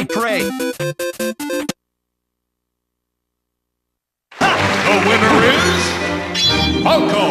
I pray. Ha! The winner is Falco.